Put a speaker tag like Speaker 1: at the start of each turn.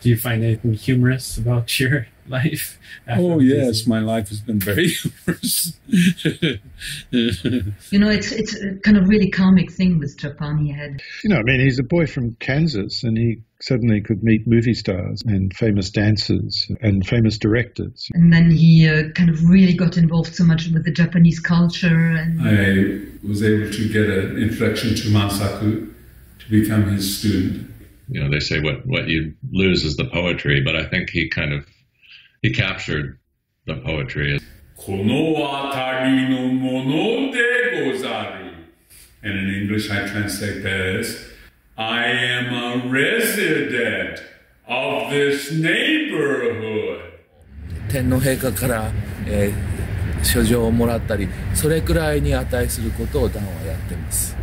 Speaker 1: Do you find anything humorous about your life?
Speaker 2: Oh yes, my life has been very humorous.
Speaker 3: you know, it's it's a kind of really comic thing with Japan. He had,
Speaker 4: you know, I mean, he's a boy from Kansas, and he suddenly could meet movie stars and famous dancers and famous directors.
Speaker 3: And then he uh, kind of really got involved so much with the Japanese culture. And
Speaker 2: I was able to get an introduction to Mansaku to become his student
Speaker 5: You know, they say what what you lose is the poetry, but I think he kind of he captured the poetry. And
Speaker 2: in English, I translate that as I am a resident of this neighborhood.
Speaker 6: 天皇陛下から、えー、書状をもらったり、それくらいに値することをダンはやってます。